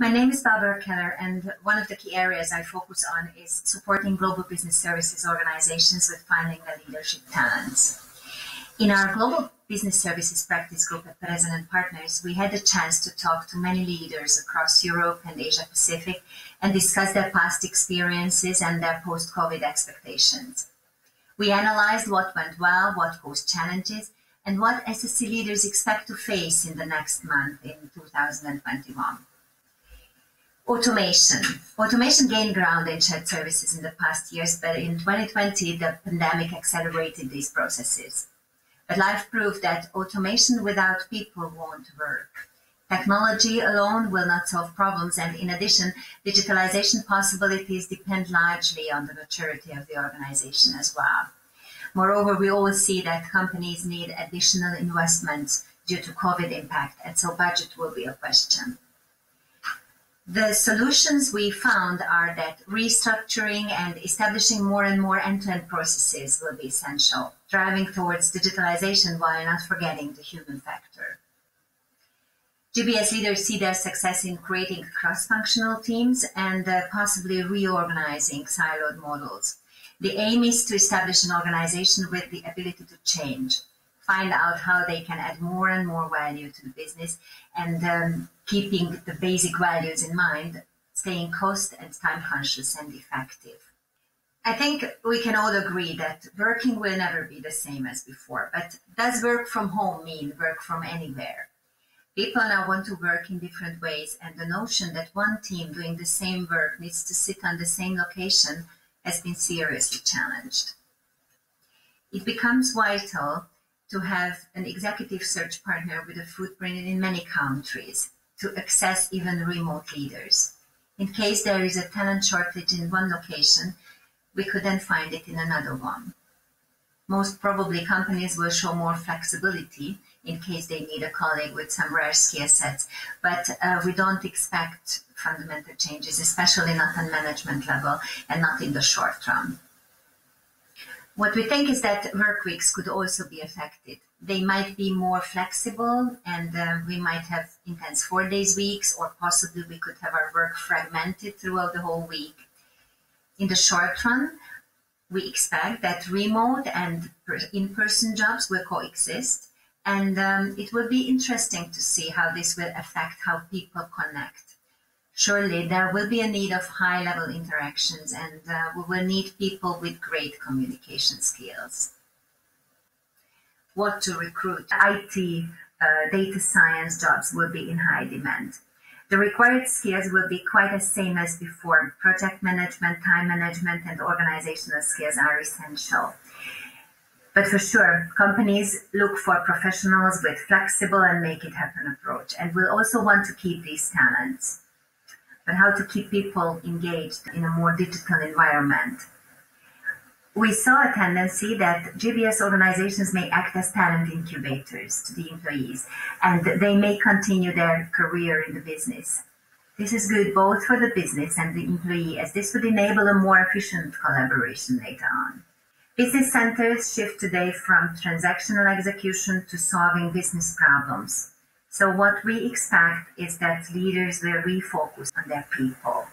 My name is Barbara Keller, and one of the key areas I focus on is supporting global business services organizations with finding the leadership talents. In our global business services practice group at Pedersen Partners, we had the chance to talk to many leaders across Europe and Asia Pacific and discuss their past experiences and their post COVID expectations. We analyzed what went well, what posed challenges, and what SSC leaders expect to face in the next month in 2021. Automation. Automation gained ground in shared services in the past years, but in 2020, the pandemic accelerated these processes. But life proved that automation without people won't work. Technology alone will not solve problems, and in addition, digitalization possibilities depend largely on the maturity of the organization as well. Moreover, we all see that companies need additional investments due to COVID impact, and so budget will be a question. The solutions we found are that restructuring and establishing more and more end-to-end processes will be essential, driving towards digitalization while not forgetting the human factor. GBS leaders see their success in creating cross-functional teams and uh, possibly reorganizing siloed models. The aim is to establish an organization with the ability to change, find out how they can add more and more value to the business, and um, keeping the basic values in mind, staying cost and time conscious and effective. I think we can all agree that working will never be the same as before, but does work from home mean work from anywhere? People now want to work in different ways, and the notion that one team doing the same work needs to sit on the same location has been seriously challenged. It becomes vital to have an executive search partner with a footprint in many countries to access even remote leaders. In case there is a talent shortage in one location, we could then find it in another one. Most probably companies will show more flexibility in case they need a colleague with some rare skill sets. But uh, we don't expect fundamental changes, especially not on management level and not in the short term. What we think is that work weeks could also be affected. They might be more flexible and uh, we might have intense four days weeks or possibly we could have our work fragmented throughout the whole week. In the short run, we expect that remote and in-person jobs will coexist and um, it will be interesting to see how this will affect how people connect. Surely there will be a need of high level interactions and uh, we will need people with great communication skills. What to recruit? IT, uh, data science jobs will be in high demand. The required skills will be quite the same as before. Project management, time management, and organizational skills are essential. But for sure, companies look for professionals with flexible and make it happen approach and will also want to keep these talents. But how to keep people engaged in a more digital environment? We saw a tendency that GBS organizations may act as talent incubators to the employees and they may continue their career in the business. This is good both for the business and the employee as this would enable a more efficient collaboration later on. Business centers shift today from transactional execution to solving business problems. So what we expect is that leaders will refocus on their people.